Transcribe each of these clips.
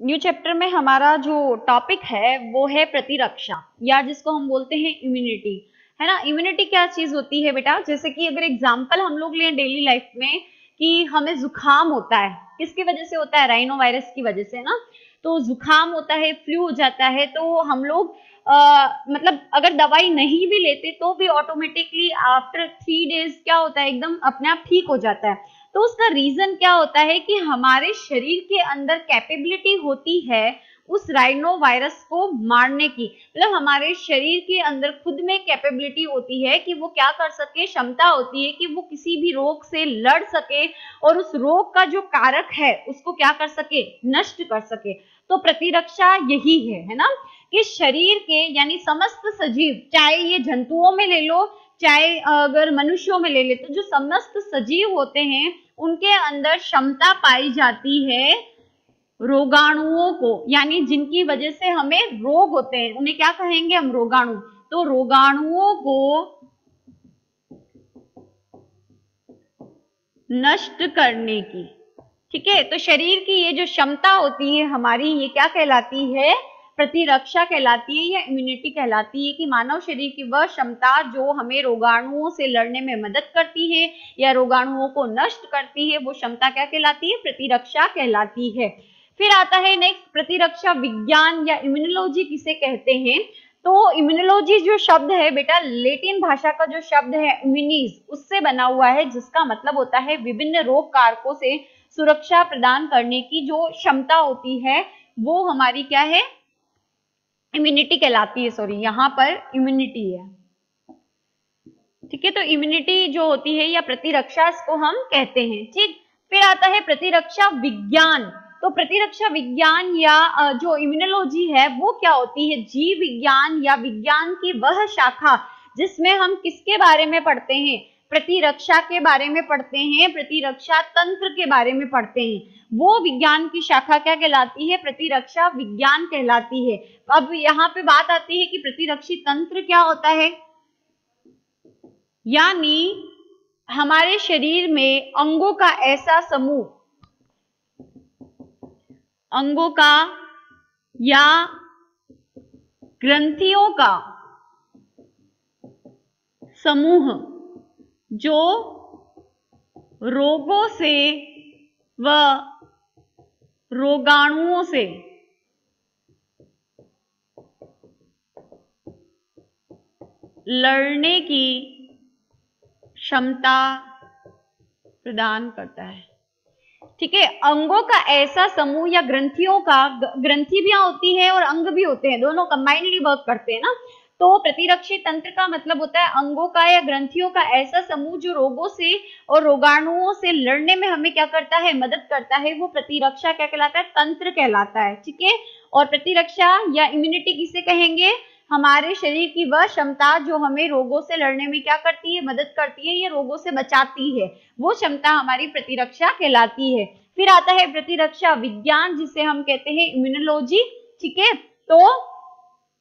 New chapter में हमारा जो टॉपिक है वो है प्रतिरक्षा या जिसको हम बोलते हैं इम्यूनिटी है ना? इम्यूनिटी क्या चीज़ होती है बेटा? जैसे कि अगर एग्ज़ाम्पल हम लोग लें डेली लाइफ में कि हमें जुकाम होता है। किसकी वजह से होता है? राइनो वायरस की वजह से ना? तो जुकाम होता है फ्लू हो जाता है तो हम लोग आ, मतलब अगर दवाई नहीं भी लेते तो भी ऑटोमेटिकली आफ्टर थ्री डेज़ क्या होता है? एकदम अपने आप ठीक हो जाता है। तो उसका रीजन क्या होता है कि हमारे शरीर के अंदर कैपेबिलिटी होती है उस राइनो वायरस को मारने की। मतलब हमारे शरीर के अंदर खुद में कैपेबिलिटी होती है कि वो क्या कर सके, क्षमता होती है कि वो किसी भी रोग से लड़ सके और उस रोग का जो कारक है उसको क्या कर सके, नष्ट कर सके। तो प्रतिरक्षा यही है है ना? कि शरीर के, यानी समस्त सजीव, चाहे ये जंतुओं में ले लो चाहे अगर मनुष्यों में ले ले तो जो समस्त सजीव होते हैं, उनके अंदर क्षमता पाई जाती है रोगाणुओं को। यानी जिनकी वजह से हमें रोग होते हैं। उन्हें क्या कहेंगे हम? रोगाणु। तो रोगाणुओं को नष्ट करने की। ठीक है? तो शरीर की ये जो क्षमता होती है हमारी, ये क्या कहलाती है? प्रतिरक्षा कहलाती है या इम्यूनिटी कहलाती है कि मानव शरीर की वह क्षमता जो हमें रोगाणुओं से लड़ने में मदद करती है या रोगाणुओं को नष्ट करती है, वो क्षमता क्या कहलाती है? प्रतिरक्षा कहलाती है। फिर आता है नेक्स्ट प्रतिरक्षा विज्ञान या इम्यूनोलॉजी किसे कहते हैं? तो इम्यूनोलॉजी जो शब्द है बेटा लेटिन भाषा का जो शब्द है इम्यूनिज उससे बना हुआ है, जिसका मतलब होता है विभिन्न रोग कारकों से सुरक्षा प्रदान करने की जो क्षमता होती है, वो हमारी क्या है? इम्यूनिटी कहलाती है सॉरी यहाँ पर इम्यूनिटी है। ठीक है तो इम्यूनिटी जो होती है या प्रतिरक्षा इसको हम कहते हैं, ठीक? फिर आता है प्रतिरक्षा विज्ञान। तो प्रतिरक्षा विज्ञान या जो इम्यूनोलॉजी है, वो क्या होती है? जीव विज्ञान या विज्ञान की वह शाखा जिसमें हम किसके बारे में पढ़ते हैं? प्रतिरक्षा के बारे में पढ़ते हैं, प्रतिरक्षा तंत्र के बारे में पढ़ते हैं। वो विज्ञान की शाखा क्या कहलाती है? प्रतिरक्षा विज्ञान कहलाती है। अब यहाँ पे बात आती है कि प्रतिरक्षी तंत्र क्या होता है। यानी हमारे शरीर में अंगों का ऐसा समूह, अंगों का या ग्रंथियों का समूह जो रोगों से व रोगाणुओं से लड़ने की क्षमता प्रदान करता है। ठीक है, अंगों का ऐसा समूह या ग्रंथियों का, ग्रंथि भी होती है और अंग भी होते हैं, दोनों कंबाइनली वर्क करते हैं ना। तो प्रतिरक्षी तंत्र का मतलब होता है अंगों का या ग्रंथियों का ऐसा समूह जो रोगों से और रोगाणुओं से लड़ने में हमें क्या करता है, मदद करता है, वो प्रतिरक्षा क्या कहलाता है? तंत्र कहलाता है, ठीक है? और प्रतिरक्षा या इम्यूनिटी किसे कहेंगे? हमारे शरीर की वह क्षमता जो हमें रोगों से लड़ने में क्या करती है, मदद करती है या रोगों से बचाती है, वो क्षमता हमारी प्रतिरक्षा कहलाती है। फिर आता है प्रतिरक्षा विज्ञान, जिसे हम कहते हैं इम्यूनोलॉजी ठीक है? तो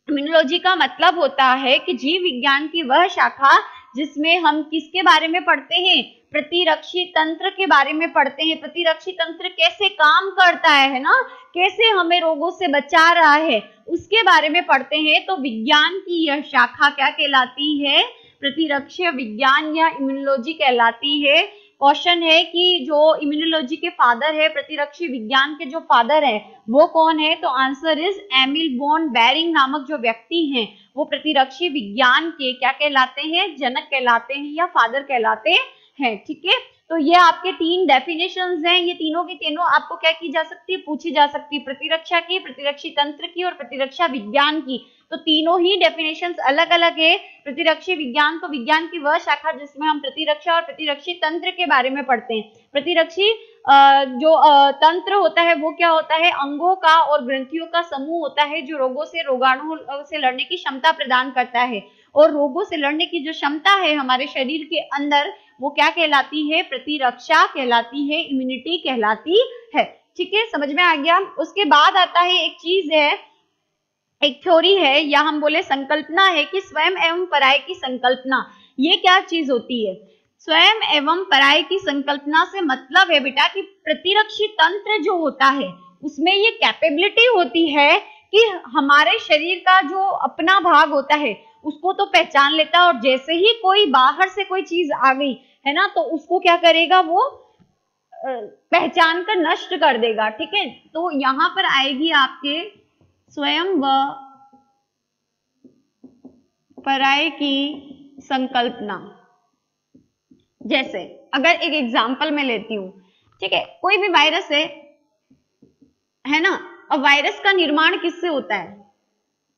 इम्यूनोलॉजी का मतलब होता है कि जीव विज्ञान की वह शाखा जिसमें हम किसके बारे में पढ़ते हैं? प्रतिरक्षी तंत्र के बारे में पढ़ते हैं। प्रतिरक्षी तंत्र कैसे काम करता है है ना? कैसे हमें रोगों से बचा रहा है? उसके बारे में पढ़ते हैं। तो विज्ञान की यह शाखा क्या कहलाती है? प्रतिरक्षी विज्ञान या इम्यूनोलॉजी कहलाती है। क्वेश्चन है कि जो इम्यूनोलॉजी के फादर है, प्रतिरक्षी विज्ञान के जो फादर है, वो कौन है? तो answer is Emil von Behring नामक जो व्यक्ति हैं, वो प्रतिरक्षी विज्ञान के क्या कहलाते हैं? जनक कहलाते हैं या फादर कहलाते हैं, ठीक है? तो ये आपके तीन डेफिनेशन हैं, ये तीनों की तीनों आपको क्या की जा सकती है? पूछी जा सकती है प्रतिरक्षा की, प्रतिरक्षी तंत्र की और प्रतिरक्षा विज्ञान की। तो तीनों ही डेफिनेशन अलग अलग है। प्रतिरक्षी विज्ञान तो विज्ञान की वह शाखा जिसमें हम प्रतिरक्षा और प्रतिरक्षी तंत्र के बारे में पढ़ते हैं। प्रतिरक्षी जो तंत्र होता है, वो क्या होता है? अंगों का और ग्रंथियों का समूह होता है, जो रोगों से रोगाणु से लड़ने की क्षमता प्रदान करता है। और रोगों से लड़ने की जो क्षमता है हमारे शरीर के अंदर, वो क्या कहलाती है? प्रतिरक्षा कहलाती है इम्यूनिटी कहलाती है। ठीक है? समझ में आ गया? उसके बाद आता है एक चीज़ है, एक थ्योरी है, या हम बोले संकल्पना है कि स्वयं एवं पराय की संकल्पना। ये क्या चीज़ होती है? स्वयं एवं पराय की संकल्पना से मतलब है बेटा कि प्रतिरक्षी तंत्र जो होता है, उसमें ये कैपेबिलिटी होती है कि हमारे शरीर का जो अपना भाग होता है उसको तो पहचान लेता है और जैसे ही कोई बाहर से कोई चीज़ आ गई, है ना तो उसको क्या करेगा वो पहचान कर नष्ट कर देगा, ठीक है? तो यहाँ पर आएगी आपके स्वयं व पराय की संकल्पना। जैसे, अगर एक एग्ज़ाम्पल मैं लेती हूँ, ठीक है? कोई भी वायरस है है ना? अब वायरस का निर्माण किससे होता है?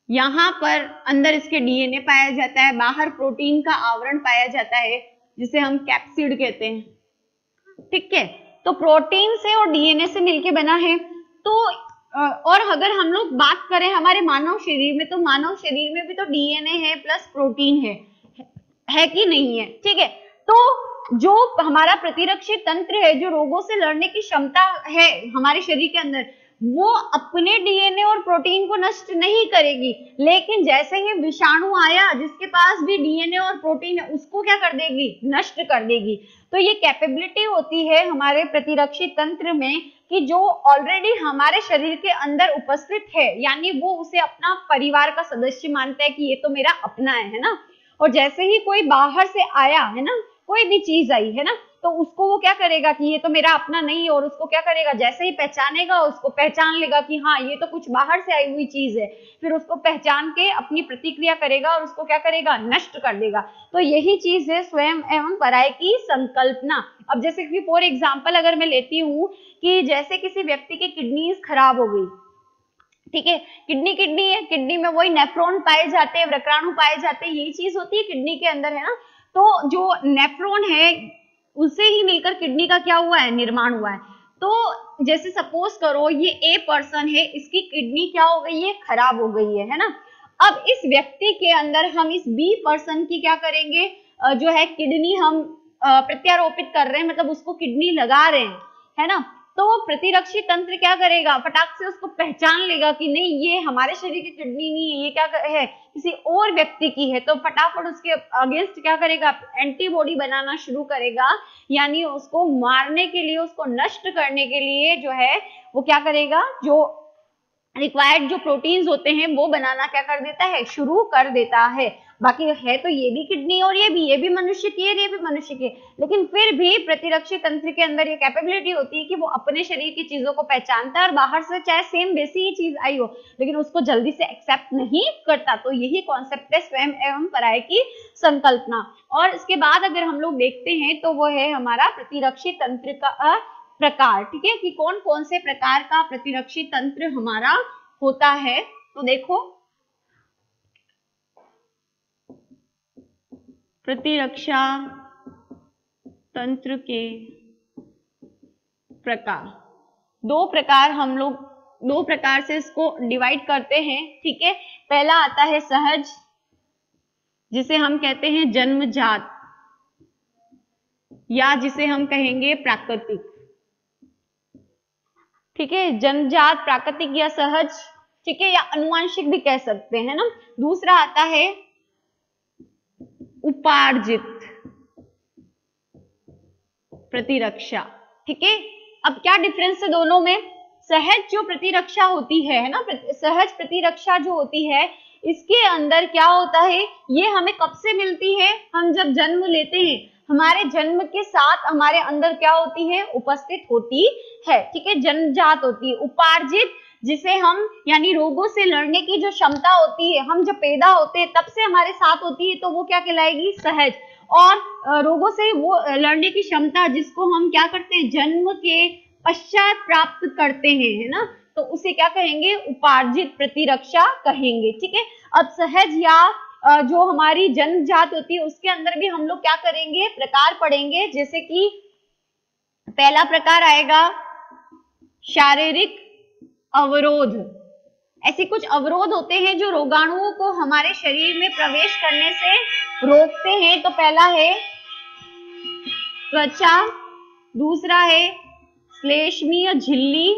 यहाँ पर अंदर इसके डीएनए पाया जाता है, बाहर प्रोटीन का आवरण पाया जाता है, जिसे हम कैप्सिड कहते हैं। ठीक है? तो प्रोटीन से और डीएनए से मिलके बना है। तो और अगर हम लोग बात करें हमारे मानव शरीर में तो मानव शरीर में भी तो डीएनए है प्लस प्रोटीन है। है कि नहीं है? ठीक है? तो जो हमारा प्रतिरक्षी तंत्र है, जो रोगों से लड़ने की क्षमता है हमारे शरीर के अंदर वो अपने डीएनए और प्रोटीन को नष्ट नहीं करेगी। लेकिन जैसे ही विषाणु आया, जिसके पास भी डीएनए और प्रोटीन है, उसको क्या कर देगी? नष्ट कर देगी। तो ये कैपेबिलिटी होती है हमारे प्रतिरक्षी तंत्र में कि जो ऑलरेडी हमारे शरीर के अंदर उपस्थित है, यानी वो उसे अपना परिवार का सदस्य मानता है कि ये तो मेरा अपना है है ना? और जैसे ही कोई बाहर से आया, है ना? कोई भी चीज़ आई, है ना? तो उसको वो क्या करेगा कि ये तो मेरा अपना नहीं और उसको क्या करेगा? जैसे ही पहचानेगा, उसको पहचान लेगा कि हाँ ये तो कुछ बाहर से आई हुई चीज़ है। फिर उसको पहचान के अपनी प्रतिक्रिया करेगा और उसको क्या करेगा? नष्ट कर देगा। तो यही चीज़ है स्वयं एवं पराय की संकल्पना। अब जैसे कि फॉर एग्ज़ाम्पल अगर मैं लेती हूँ कि जैसे किसी व्यक्ति की किडनीज खराब हो गई, ठीक है? किडनी किडनी है किडनी में वही नेफ्रॉन पाए जाते हैं व्रक्राणु पाए जाते हैं, यही चीज़ होती है किडनी के अंदर, है ना? तो जो नेफ्रॉन है उससे ही मिलकर किडनी का क्या हुआ है? निर्माण हुआ है। तो जैसे सपोज़ करो ये ए पर्सन है, इसकी किडनी क्या हो गई है? खराब हो गई है है ना? अब इस व्यक्ति के अंदर हम इस बी पर्सन की क्या करेंगे? जो है किडनी हम प्रत्यारोपित कर रहे हैं मतलब उसको किडनी लगा रहे हैं, है ना? तो वो प्रतिरक्षी तंत्र क्या करेगा? फटाक से उसको पहचान लेगा कि नहीं, ये हमारे शरीर की किडनी नहीं है, ये क्या है, किसी और व्यक्ति की है। तो फटाफट उसके अगेंस्ट क्या करेगा? एंटीबॉडी बनाना शुरू करेगा। यानी उसको मारने के लिए, उसको नष्ट करने के लिए जो है, वो क्या करेगा? जो रिक्वायर्ड जो प्रोटीन्स होते हैं, वो बनाना क्या कर देता है? शुरू कर देता है। बाकी है तो ये भी किडनी और ये भी ये भी मनुष्य की है, ये भी मनुष्य की लेकिन फिर भी प्रतिरक्षी तंत्र के अंदर ये कैपेबिलिटी होती है कि वो अपने शरीर की चीज़ों को पहचानता है और बाहर से चाहे सेम वैसी ही चीज़ आई हो, लेकिन उसको जल्दी से एक्सेप्ट नहीं करता। तो यही कॉन्सेप्ट है स्वयं एवं पराय की संकल्पना। और इसके बाद अगर हम लोग देखते हैं तो वो है हमारा प्रतिरक्षी तंत्र का प्रकार, ठीक है? कि कौन कौन से प्रकार का प्रतिरक्षी तंत्र हमारा होता है? तो देखो प्रतिरक्षा तंत्र के प्रकार। दो प्रकार हम लोग, दो प्रकार से इसको डिवाइड करते हैं, ठीक है? पहला आता है सहज, जिसे हम कहते हैं जन्मजात, या जिसे हम कहेंगे प्राकृतिक। ठीक है? जन्मजात, प्राकृतिक या सहज, ठीक है? या अनुवांशिक भी कह सकते हैं ना? दूसरा आता है उपार्जित प्रतिरक्षा। ठीक है? अब क्या डिफरेंस है दोनों में? सहज जो प्रतिरक्षा होती है है ना? सहज प्रतिरक्षा जो होती है, इसके अंदर क्या होता है? ये हमें कब से मिलती है? हम जब जन्म लेते हैं, हमारे जन्म के साथ हमारे अंदर क्या होती है? उपस्थित होती है। ठीक है? जन्मजात होती है। उपार्जित जिसे हम, यानी रोगों से लड़ने की जो क्षमता होती है, हम जब पैदा होते हैं, तब से हमारे साथ होती है तो वो क्या कहलाएगी? सहज। और रोगों से वो लड़ने की क्षमता जिसको हम क्या करते हैं? जन्म के पश्चात प्राप्त करते हैं, है ना? तो उसे क्या कहेंगे? उपार्जित प्रतिरक्षा कहेंगे, ठीक है? अब सहज या जो हमारी जन्म जात होती है, उसके अंदर भी हम लोग क्या करेंगे? प्रकार पढ़ेंगे, जैसे कि पहला प्रकार आएगा, शारीरिक अवरोध। ऐसे कुछ अवरोध होते हैं जो रोगाणुओं को हमारे शरीर में प्रवेश करने से रोकते हैं। तो पहला है त्वचा, दूसरा है श्लेष्मीय झिल्ली,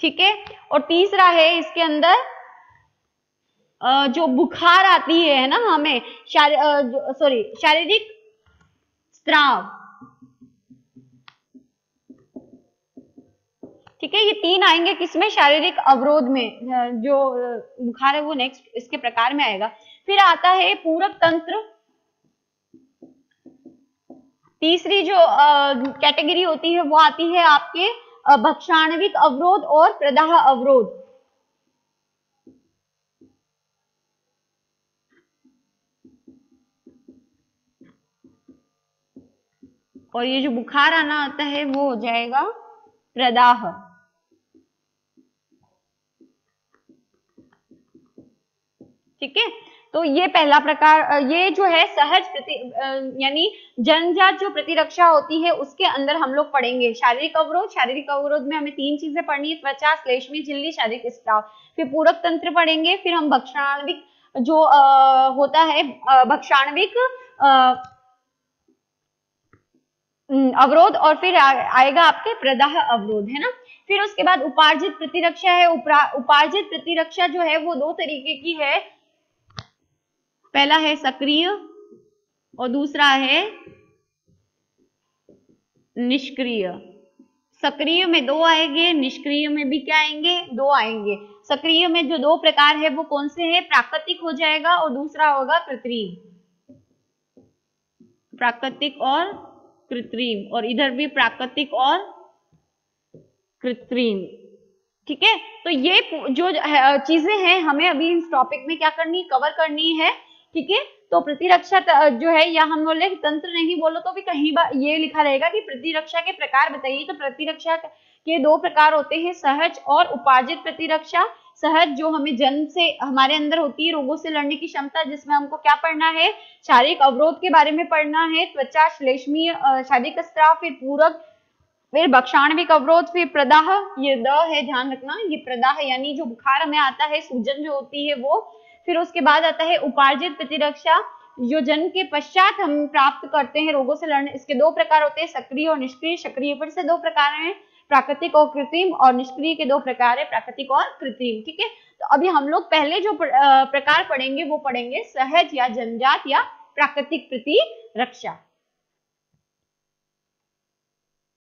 ठीक है? और तीसरा है इसके अंदर जो बुखार आती है ना हमें सॉरी शारीरिक स्त्राव। ठीक है, ये तीन आएँगे किसमें? शारीरिक अवरोध में जो बुखार है वो नेक्स्ट इसके प्रकार में आएगा। फिर आता है पूरक तंत्र। तीसरी जो कैटेगरी होती है, वो आती है आपके भक्षाणविक अवरोध और प्रदाह अवरोध। और ये जो बुखार आना आता है, वो हो जाएगा प्रदाह। ठीक है? तो ये पहला प्रकार ये जो है सहज प्रति यानी जनजात जो प्रतिरक्षा होती है उसके अंदर हम लोग पढ़ेंगे। शारीरिक अवरोध शारीरिक अवरोध में हमें तीन चीज़ें पढ़नी है त्वचा श्लेष्मी झिल्ली शारीरिक स्त्राव। फिर पूरक तंत्र पढ़ेंगे फिर हम भक्षाणविक जो आ, होता है भक्षाणविक अवरोध और फिर आ, आएगा आपके प्रदाह अवरोध है ना? फिर उसके बाद उपार्जित प्रतिरक्षा है उपार्जित प्रतिरक्षा जो है वो दो तरीके की है। पहला है सक्रिय और दूसरा है निष्क्रिय। सक्रिय में दो आएँगे, निष्क्रिय में भी क्या आएँगे? दो आएँगे। सक्रिय में जो दो प्रकार है, वो कौन से है? प्राकृतिक हो जाएगा और दूसरा होगा कृत्रिम। प्राकृतिक और कृत्रिम। और इधर भी प्राकृतिक और कृत्रिम। ठीक है? तो ये जो चीज़ें हैं, हमें अभी इस टॉपिक में क्या करनी कवर करनी है। ठीक है? तो प्रतिरक्षा जो है, या हम बोले तंत्र नहीं बोलो तो भी कहीं बार ये लिखा रहेगा कि प्रतिरक्षा के प्रकार बताइए। तो प्रतिरक्षा के दो प्रकार होते हैं, सहज और उपार्जित प्रतिरक्षा। सहज जो हमें जन्म से हमारे अंदर होती है, रोगों से लड़ने की क्षमता, जिसमें हमको क्या पढ़ना है? शारीरिक अवरोध के बारे में पढ़ना है, त्वचा श्लेष्मीय शारीरिक स्त्राव, फिर पूरक, फिर बक्षाणविक अवरोध, फिर प्रदाह। ये द है, ध्यान रखना। ये प्रदाह यानी जो बुखार हमें आता है, सूजन जो होती है वो फिर उसके बाद आता है उपार्जित प्रतिरक्षा। जो जन्म के पश्चात हम प्राप्त करते हैं रोगों से लड़ने। इसके दो प्रकार होते हैं, सक्रिय और निष्क्रिय। सक्रिय फिर से दो प्रकार हैं, प्राकृतिक और कृत्रिम, और निष्क्रिय के दो प्रकार है, प्राकृतिक और कृत्रिम, ठीक है? तो अभी हम लोग पहले जो प्रकार पढ़ेंगे, वो पढ़ेंगे सहज या जनजात या प्राकृतिक प्रतिरक्षा।